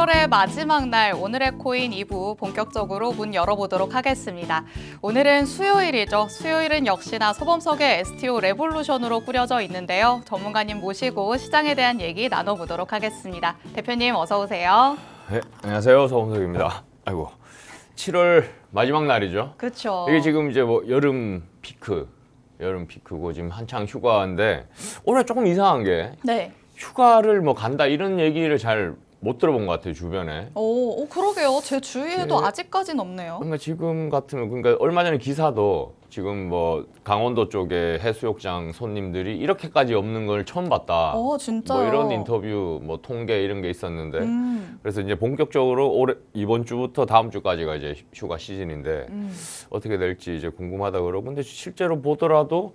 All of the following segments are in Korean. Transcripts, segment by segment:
11월의 마지막 날 오늘의 코인 2부 본격적으로 문 열어보도록 하겠습니다. 오늘은 수요일이죠. 수요일은 역시나 소범석의 STO 레볼루션으로 꾸려져 있는데요. 전문가님 모시고 시장에 대한 얘기 나눠보도록 하겠습니다. 대표님 어서 오세요. 네, 안녕하세요. 서범석입니다. 아이고, 7월 마지막 날이죠. 그렇죠. 이게 지금 이제 뭐 여름 피크, 여름 피크고 지금 한창 휴가인데 올해 조금 이상한 게 네. 휴가를 뭐 간다 이런 얘기를 잘 못 들어본 것 같아요 주변에. 오, 오 그러게요. 제 주위에도 네. 아직까진 없네요. 그러니까 지금 같으면 그러니까 얼마 전에 기사도 지금 뭐 강원도 쪽에 해수욕장 손님들이 이렇게까지 없는 걸 처음 봤다. 어, 진짜요? 뭐 이런 인터뷰, 뭐 통계 이런 게 있었는데 음, 그래서 이제 본격적으로 올해 이번 주부터 다음 주까지가 이제 휴가 시즌인데 음. 어떻게 될지 이제 궁금하다 그러고 근데 실제로 보더라도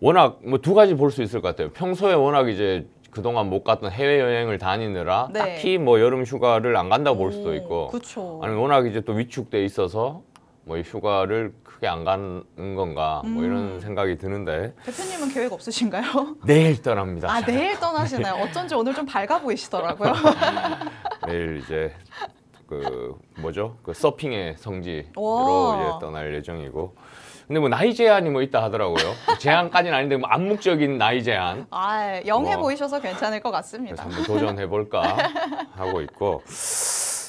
워낙 뭐 두 가지 볼 수 있을 것 같아요. 평소에 워낙 이제 그동안 못 갔던 해외 여행을 다니느라 네. 딱히 뭐 여름 휴가를 안 간다고 볼 수도 있고 그렇죠. 아니 워낙 이제 또 위축돼 있어서 뭐 이 휴가를 크게 안 가는 건가 뭐 이런 음. 생각이 드는데 대표님은 계획 없으신가요? 내일 떠납니다. 아 내일 떠나시나요? 어쩐지 오늘 좀 밝아 보이시더라고요. 내일 이제 그 뭐죠? 그 서핑의 성지로 와. 이제 떠날 예정이고. 근데 뭐 나이 제한이 뭐 있다 하더라고요. 제한까지는 아닌데 뭐 암묵적인 나이 제한. 아 young해 뭐. 보이셔서 괜찮을 것 그래서 같습니다. 한번 도전해 볼까 하고 있고.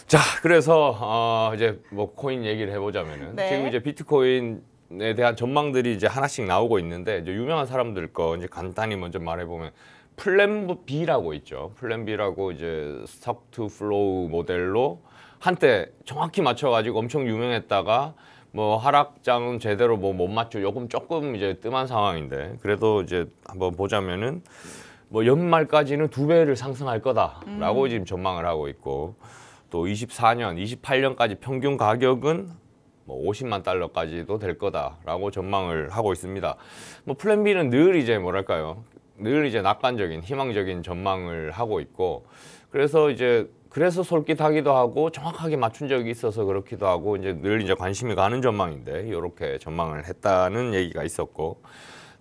자, 그래서 어 이제 뭐 코인 얘기를 해보자면은 네. 지금 이제 비트코인 에 대한 전망들이 이제 하나씩 나오고 있는데 이제 유명한 사람들 거 이제 간단히 먼저 말해보면 Plan B라고 있죠. Plan B라고 이제 Stock to Flow 모델로 한때 정확히 맞춰가지고 엄청 유명했다가 뭐 하락장은 제대로 뭐 못 맞추 요금 조금 이제 뜸한 상황인데 그래도 이제 한번 보자면은 뭐 연말까지는 두 배를 상승할 거다라고 지금 전망을 하고 있고 또 24년, 28년까지 평균 가격은 뭐 50만 달러까지도 될 거다라고 전망을 하고 있습니다. 뭐 플랜 B는 늘 이제 뭐랄까요? 늘 이제 낙관적인 희망적인 전망을 하고 있고 그래서 이제 그래서 솔깃하기도 하고 정확하게 맞춘 적이 있어서 그렇기도 하고 이제 늘 이제 관심이 가는 전망인데 이렇게 전망을 했다는 얘기가 있었고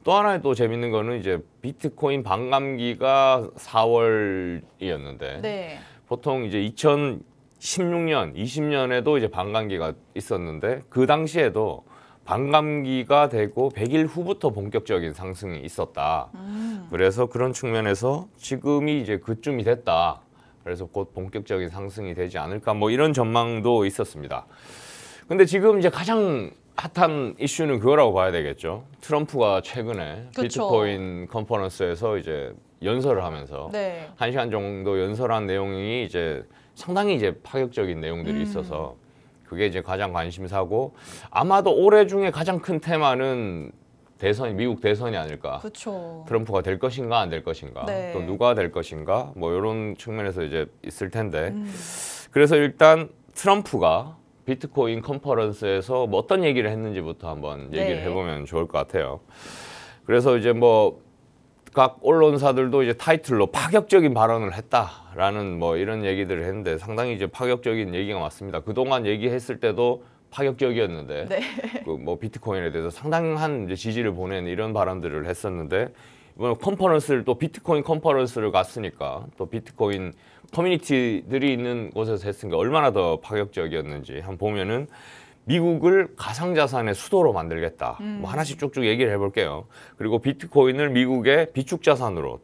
또 하나의 또 재밌는 거는 이제 비트코인 반감기가 4월이었는데 네. 보통 이제 2016년, 20년에도 이제 반감기가 있었는데 그 당시에도 반감기가 되고 100일 후부터 본격적인 상승이 있었다. 음. 그래서 그런 측면에서 지금이 이제 그쯤이 됐다. 그래서 곧 본격적인 상승이 되지 않을까 뭐 이런 전망도 있었습니다. 근데 지금 이제 가장 핫한 이슈는 그거라고 봐야 되겠죠. 트럼프가 최근에 그쵸. 비트코인 컨퍼런스에서 이제 연설을 하면서 네. 한 시간 정도 연설한 내용이 이제 상당히 이제 파격적인 내용들이 음. 있어서 그게 이제 가장 관심사고 아마도 올해 중에 가장 큰 테마는 대선 미국 대선이 아닐까. 그렇죠. 트럼프가 될 것인가 안 될 것인가 네. 또 누가 될 것인가 뭐 이런 측면에서 이제 있을 텐데 음. 그래서 일단 트럼프가 비트코인 컨퍼런스에서 뭐 어떤 얘기를 했는지부터 한번 얘기를 네. 해보면 좋을 것 같아요. 그래서 이제 뭐 각 언론사들도 이제 타이틀로 파격적인 발언을 했다라는 뭐 이런 얘기들을 했는데 상당히 이제 파격적인 얘기가 맞습니다. 그동안 얘기했을 때도 파격적이었는데 네. 그뭐 비트코인에 대해서 상당한 이제 지지를 보낸 이런 발언들을 했었는데 이번 컨퍼런스를 또 비트코인 컨퍼런스를 갔으니까 또 비트코인 커뮤니티들이 있는 곳에서 했으니까 얼마나 더 파격적이었는지 한번 보면은 미국을 가상자산의 수도로 만들겠다. 음. 뭐 하나씩 쭉쭉 얘기를 해볼게요. 그리고 비트코인을 미국의 비축자산으로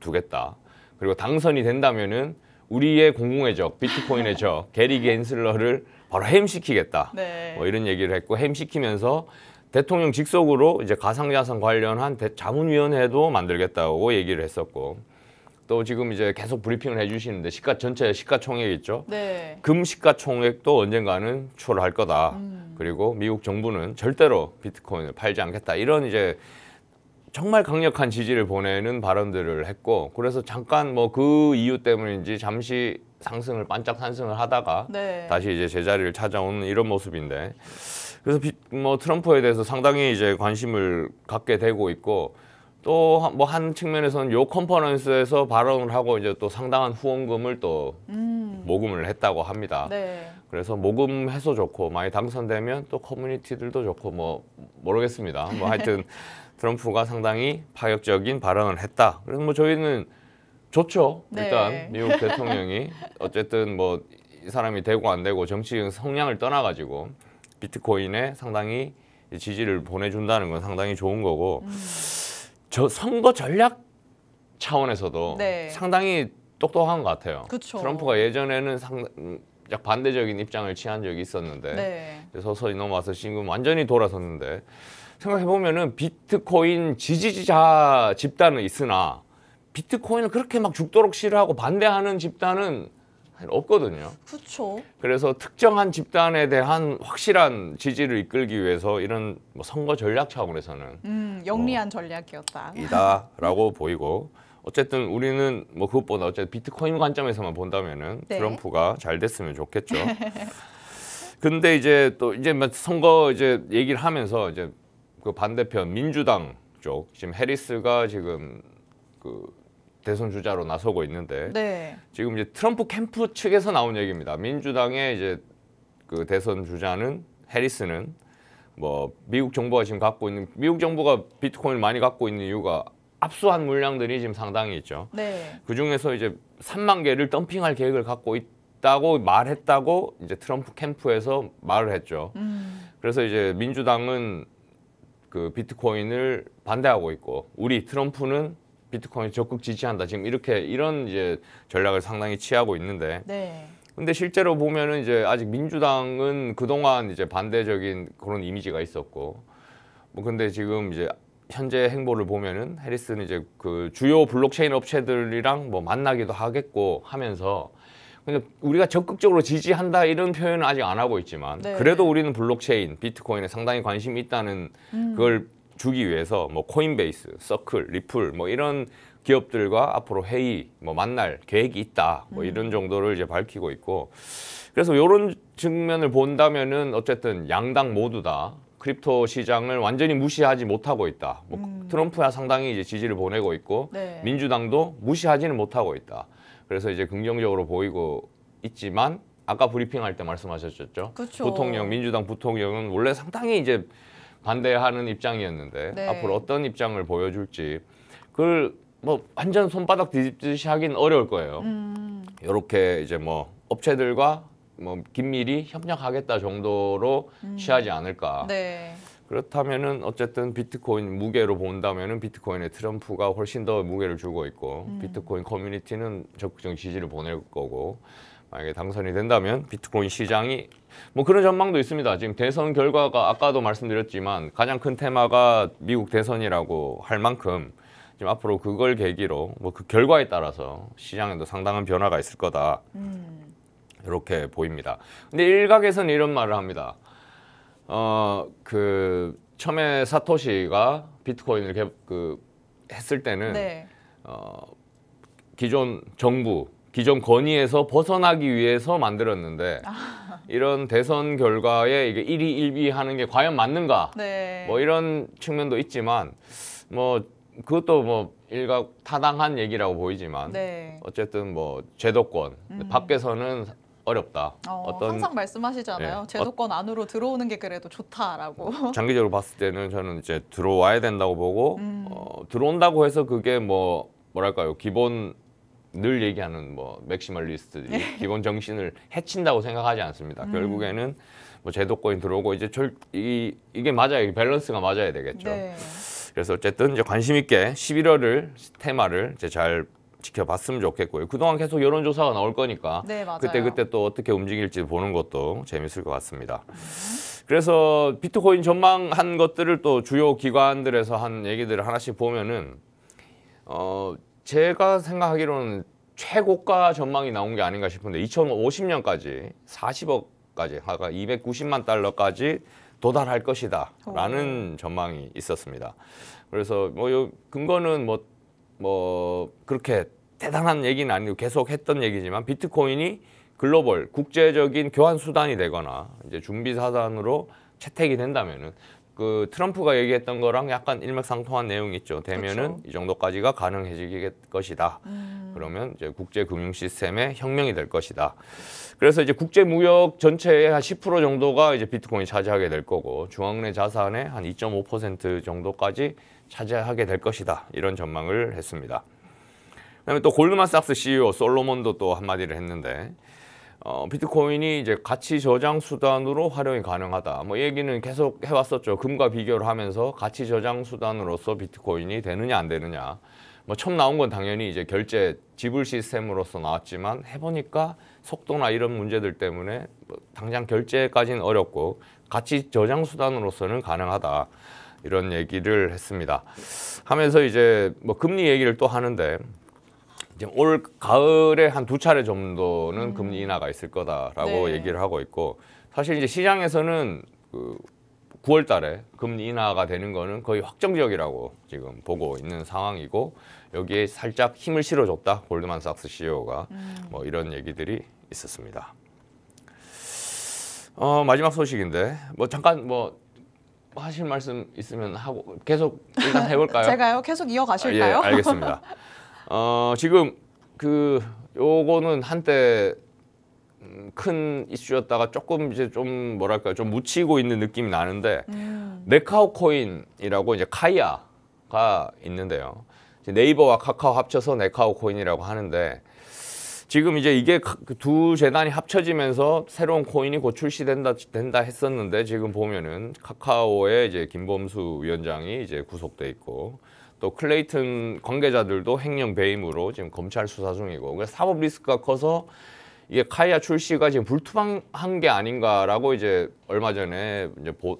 두겠다. 그리고 당선이 된다면은 우리의 공공의 적, 비트코인의 적, 게리 겐슬러를 바로 해임시키겠다. 네. 뭐 이런 얘기를 했고 해임시키면서 대통령 직속으로 이제 가상자산 관련한 대- 자문위원회도 만들겠다고 얘기를 했었고 또 지금 이제 계속 브리핑을 해주시는데 시가 전체 시가총액 있죠. 네. 금 시가총액도 언젠가는 추월할 거다. 음. 그리고 미국 정부는 절대로 비트코인을 팔지 않겠다. 이런 이제 정말 강력한 지지를 보내는 발언들을 했고 그래서 잠깐 뭐 그 이유 때문인지 잠시 상승을 반짝 상승을 하다가 네. 다시 이제 제자리를 찾아오는 이런 모습인데 그래서 비, 뭐 트럼프에 대해서 상당히 이제 관심을 갖게 되고 있고 또 뭐 한 측면에서는 요 컨퍼런스에서 발언을 하고 이제 또 상당한 후원금을 또 음. 모금을 했다고 합니다. 네. 그래서 모금해서 좋고 많이 당선되면 또 커뮤니티들도 좋고 뭐 모르겠습니다. 뭐 하여튼 트럼프가 상당히 파격적인 발언을 했다. 그래서 뭐 저희는 좋죠. 네. 일단 미국 대통령이 어쨌든 뭐 이 사람이 되고 안 되고 정치적 성향을 떠나가지고 비트코인에 상당히 지지를 보내준다는 건 상당히 좋은 거고 음. 저 선거 전략 차원에서도 네. 상당히 똑똑한 것 같아요. 그쵸. 트럼프가 예전에는 상 음, 약 반대적인 입장을 취한 적이 있었는데 네. 서서히 넘어와서 지금 완전히 돌아섰는데 생각해 보면은 비트코인 지지자 집단은 있으나 비트코인을 그렇게 막 죽도록 싫어하고 반대하는 집단은 없거든요. 그렇죠. 그래서 특정한 집단에 대한 확실한 지지를 이끌기 위해서 이런 뭐 선거 전략 차원에서는 음, 영리한 전략이었다. 이다라고 보이고 어쨌든 우리는 뭐 그것보다 어쨌든 비트코인 관점에서만 본다면은 네. 트럼프가 잘 됐으면 좋겠죠. 근데 이제 또 이제 막 선거 이제 얘기를 하면서 이제 그 반대편 민주당 쪽 지금 해리스가 지금 그 대선 주자로 나서고 있는데 네. 지금 이제 트럼프 캠프 측에서 나온 얘기입니다. 민주당의 이제 그 대선 주자는 해리스는 뭐 미국 정부가 지금 갖고 있는 미국 정부가 비트코인을 많이 갖고 있는 이유가 압수한 물량들이 지금 상당히 있죠. 네. 그 중에서 이제 3만 개를 덤핑할 계획을 갖고 있다고 말했다고 이제 트럼프 캠프에서 말을 했죠. 음, 그래서 이제 민주당은 그 비트코인을 반대하고 있고 우리 트럼프는 비트코인 적극 지지한다. 지금 이렇게 이런 이제 전략을 상당히 취하고 있는데 네. 근데 실제로 보면은 이제 아직 민주당은 그동안 이제 반대적인 그런 이미지가 있었고 뭐 근데 지금 이제 현재 행보를 보면은 해리스는 이제 그 주요 블록체인 업체들이랑 뭐 만나기도 하겠고 하면서 근데 우리가 적극적으로 지지한다 이런 표현은 아직 안 하고 있지만 네. 그래도 우리는 블록체인 비트코인에 상당히 관심이 있다는 음. 그걸 주기 위해서 뭐 코인베이스, 서클, 리플 뭐 이런 기업들과 앞으로 회의, 뭐 만날 계획이 있다. 뭐 이런 정도를 이제 밝히고 있고 그래서 이런 측면을 본다면은 어쨌든 양당 모두 다 crypto 시장을 완전히 무시하지 못하고 있다. 뭐 음. 트럼프야 상당히 이제 지지를 보내고 있고 네. 민주당도 무시하지는 못하고 있다. 그래서 이제 긍정적으로 보이고 있지만 아까 브리핑할 때 말씀하셨죠. 그쵸. 부통령 민주당 부통령은 원래 상당히 이제 반대하는 입장이었는데 네. 앞으로 어떤 입장을 보여줄지 그걸 뭐 완전 손바닥 뒤집듯이 하긴 어려울 거예요. 음, 이렇게 이제 뭐 업체들과 뭐 긴밀히 협력하겠다 정도로 취하지 않을까. 네. 그렇다면은 어쨌든 비트코인 무게로 본다면은 비트코인에 트럼프가 훨씬 더 무게를 주고 있고 음. 비트코인 커뮤니티는 적극적 지지를 보낼 거고 만약에 당선이 된다면 비트코인 시장이 뭐 그런 전망도 있습니다. 지금 대선 결과가 아까도 말씀드렸지만 가장 큰 테마가 미국 대선이라고 할 만큼 지금 앞으로 그걸 계기로 뭐 그 결과에 따라서 시장에도 상당한 변화가 있을 거다. 음, 이렇게 보입니다. 근데 일각에서는 이런 말을 합니다. 어, 그 처음에 사토시가 비트코인을 개, 그 했을 때는 네. 어, 기존 정부, 기존 건의에서 벗어나기 위해서 만들었는데 이런 대선 결과에 이게 일희 일비하는 게 과연 맞는가? 네. 뭐 이런 측면도 있지만 뭐 그것도 뭐 일각 타당한 얘기라고 보이지만 네. 어쨌든 뭐 제도권 밖에서는 어렵다. 어, 어떤 항상 말씀하시잖아요. 네. 제도권 안으로 들어오는 게 그래도 좋다라고. 장기적으로 봤을 때는 저는 이제 들어와야 된다고 보고 음. 어, 들어온다고 해서 그게 뭐 뭐랄까요 기본 늘 얘기하는 뭐 maximalist들이 기본 정신을 해친다고 생각하지 않습니다. 음. 결국에는 뭐 제도권이 들어오고 이제 절, 이, 이게 맞아야 이 밸런스가 맞아야 되겠죠. 네. 그래서 어쨌든 이제 관심 있게 11월을 테마를 이제 잘 지켜봤으면 좋겠고요. 그동안 계속 여론조사가 나올 거니까 네. 그때 그때 또 어떻게 움직일지 보는 것도 재밌을 것 같습니다. 그래서 비트코인 전망한 것들을 또 주요 기관들에서 한 얘기들을 하나씩 보면은 어 제가 생각하기로는 최고가 전망이 나온 게 아닌가 싶은데 2050년까지 40억까지 아까 290만 달러까지 도달할 것이다라는 전망이 있었습니다. 그래서 뭐 요 근거는 뭐뭐 그렇게 대단한 얘기는 아니고 계속 했던 얘기지만 비트코인이 글로벌 국제적인 교환 수단이 되거나 이제 준비 사단으로 채택이 된다면은 그 트럼프가 얘기했던 거랑 약간 일맥상통한 내용이 있죠. 되면은 그쵸. 이 정도까지가 가능해질 것이다. 음, 그러면 이제 국제 금융 시스템의 혁명이 될 것이다. 그래서 이제 국제 무역 전체의 한 10% 정도가 이제 비트코인이 차지하게 될 거고 중앙내 자산의 한 2.5% 정도까지 차지하게 될 것이다. 이런 전망을 했습니다. 그다음에 또 골드만삭스 CEO 솔로몬도 또 한마디를 했는데 어, 비트코인이 이제 가치 저장 수단으로 활용이 가능하다. 뭐 얘기는 계속 해왔었죠. 금과 비교를 하면서 가치 저장 수단으로서 비트코인이 되느냐 안 되느냐. 뭐 처음 나온 건 당연히 이제 결제 지불 시스템으로서 나왔지만 해보니까 속도나 이런 문제들 때문에 뭐 당장 결제까지는 어렵고 가치 저장 수단으로서는 가능하다. 이런 얘기를 했습니다. 하면서 이제 뭐 금리 얘기를 또 하는데 이제 올 가을에 한 두 차례 정도는 금리 인하가 있을 거다라고 네. 얘기를 하고 있고 사실 이제 시장에서는 그 9월 달에 금리 인하가 되는 거는 거의 확정적이라고 지금 보고 있는 상황이고 여기에 살짝 힘을 실어줬다 골드만삭스 CEO가 뭐 이런 얘기들이 있었습니다. 어, 마지막 소식인데 뭐 잠깐 뭐 하실 말씀 있으면 하고 계속 일단 해볼까요? 제가요 계속 이어가실까요? 예, 알겠습니다. 어, 지금 그 요거는 한때 음, 큰 이슈였다가 조금 이제 좀 뭐랄까 좀 묻히고 있는 느낌이 나는데 음. 네카오 코인이라고 이제 카이아가 있는데요. 이제 네이버와 카카오 합쳐서 네카오 코인이라고 하는데 지금 이제 이게 카- 그두 재단이 합쳐지면서 새로운 코인이 곧 출시된다 된다 했었는데 지금 보면은 카카오의 이제 김범수 위원장이 이제 구속돼 있고 또 클레이튼 관계자들도 횡령 배임으로 지금 검찰 수사 중이고 그래서 사법 리스크가 커서 이게 카이아 출시가 지금 불투명한 게 아닌가라고 이제 얼마 전에 이제 보,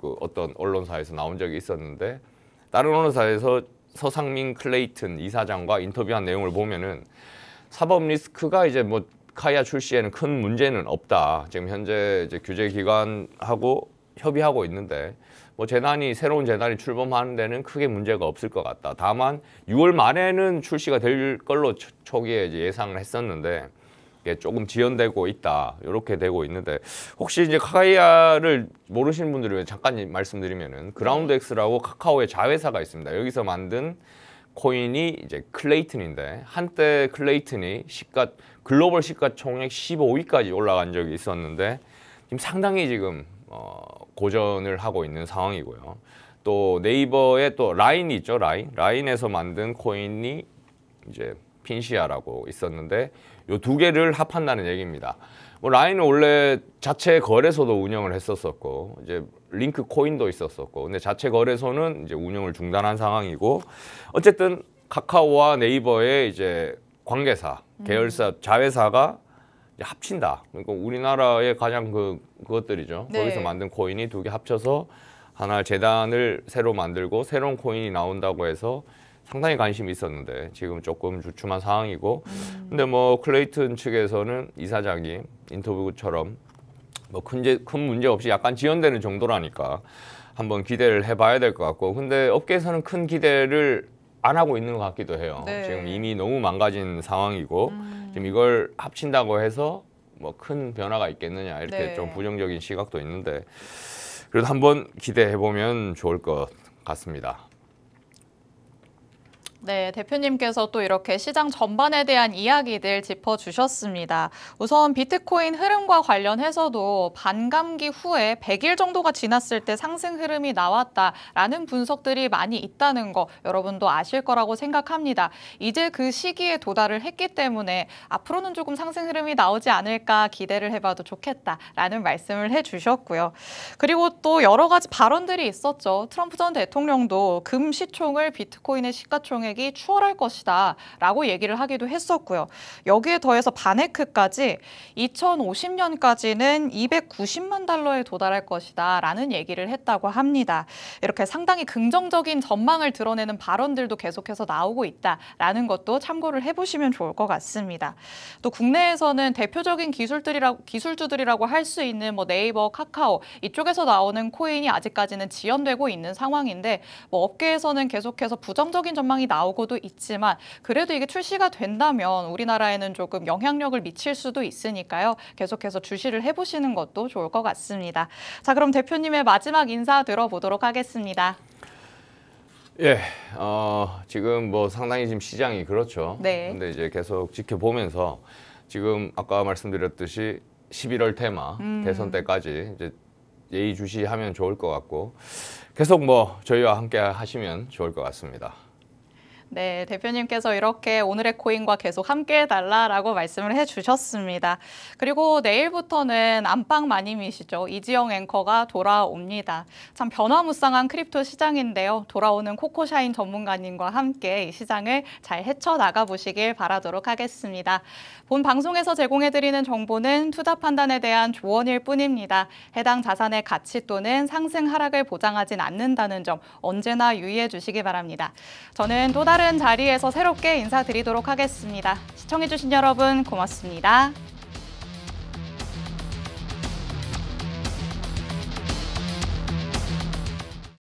그 어떤 언론사에서 나온 적이 있었는데 다른 언론사에서 서상민 클레이튼 이사장과 인터뷰한 내용을 보면은 사법 리스크가 이제 뭐 카이아 출시에는 큰 문제는 없다. 지금 현재 이제 규제 기관하고 협의하고 있는데 뭐 재단이 새로운 재단이 출범하는 데는 크게 문제가 없을 것 같다. 다만 6월 말에는 출시가 될 걸로 초- 초기에 이제 예상을 했었는데 이게 조금 지연되고 있다. 이렇게 되고 있는데 혹시 이제 카이아를 모르시는 분들을 위해 잠깐 말씀드리면은 그라운드 X라고 카카오의 자회사가 있습니다. 여기서 만든 코인이 이제 클레이튼인데 한때 클레이튼이 시가 글로벌 시가총액 15위까지 올라간 적이 있었는데 지금 상당히 지금 어, 고전을 하고 있는 상황이고요. 또 네이버에 또 라인이 있죠, 라인. 라인에서 만든 코인이 이제 핀시아라고 있었는데 요 두 개를 합한다는 얘기입니다. 뭐 라인은 원래 자체 거래소도 운영을 했었었고 이제 링크 코인도 있었었고 근데 자체 거래소는 이제 운영을 중단한 상황이고 어쨌든 카카오와 네이버의 이제 관계사 계열사 자회사가 합친다. 그러니까 우리나라의 가장 그 그것들이죠. 네. 거기서 만든 코인이 두 개 합쳐서 하나 재단을 새로 만들고 새로운 코인이 나온다고 해서 상당히 관심이 있었는데 지금 조금 주춤한 상황이고 근데 뭐 클레이튼 측에서는 이사장이 인터뷰처럼 뭐 큰 큰 문제 없이 약간 지연되는 정도라니까 한번 기대를 해봐야 될 것 같고 근데 업계에서는 큰 기대를 안 하고 있는 것 같기도 해요. 네. 지금 이미 너무 망가진 상황이고 지금 이걸 합친다고 해서 뭐 큰 변화가 있겠느냐 이렇게 네. 좀 부정적인 시각도 있는데 그래도 한번 기대해 보면 좋을 것 같습니다. 네, 대표님께서 또 이렇게 시장 전반에 대한 이야기들 짚어주셨습니다. 우선 비트코인 흐름과 관련해서도 반감기 후에 100일 정도가 지났을 때 상승 흐름이 나왔다라는 분석들이 많이 있다는 거 여러분도 아실 거라고 생각합니다. 이제 그 시기에 도달을 했기 때문에 앞으로는 조금 상승 흐름이 나오지 않을까 기대를 해봐도 좋겠다라는 말씀을 해주셨고요. 그리고 또 여러 가지 발언들이 있었죠. 트럼프 전 대통령도 금 시총을 비트코인의 시가총액 이 추월할 것이다 라고 얘기를 하기도 했었고요. 여기에 더해서 바네크까지 2050년까지는 290만 달러에 도달할 것이다 라는 얘기를 했다고 합니다. 이렇게 상당히 긍정적인 전망을 드러내는 발언들도 계속해서 나오고 있다라는 것도 참고를 해보시면 좋을 것 같습니다. 또 국내에서는 대표적인 기술들이라고 기술주들이라고 할 수 있는 뭐 네이버, 카카오 이쪽에서 나오는 코인이 아직까지는 지연되고 있는 상황인데 뭐 업계에서는 계속해서 부정적인 전망이 나오고 도 있지만 그래도 이게 출시가 된다면 우리나라에는 조금 영향력을 미칠 수도 있으니까요. 계속해서 주시를 해보시는 것도 좋을 것 같습니다. 자, 그럼 대표님의 마지막 인사 들어보도록 하겠습니다. 예, 어, 지금 뭐 상당히 지금 시장이 그렇죠. 네. 근데 이제 계속 지켜보면서 지금 아까 말씀드렸듯이 11월 테마 음. 대선 때까지 이제 예의주시하면 좋을 것 같고 계속 뭐 저희와 함께 하시면 좋을 것 같습니다. 네, 대표님께서 이렇게 오늘의 코인과 계속 함께 해 달라라고 말씀을 해주셨습니다. 그리고 내일부터는 안방 마님이시죠. 이지영 앵커가 돌아옵니다. 참 변화무쌍한 crypto 시장인데요. 돌아오는 코코샤인 전문가님과 함께 이 시장을 잘 헤쳐나가 보시길 바라도록 하겠습니다. 본 방송에서 제공해드리는 정보는 투자 판단에 대한 조언일 뿐입니다. 해당 자산의 가치 또는 상승 하락을 보장하진 않는다는 점 언제나 유의해 주시기 바랍니다. 저는 또 다른 자리에서 새롭게 인사드리도록 하겠습니다. 시청해주신 여러분 고맙습니다.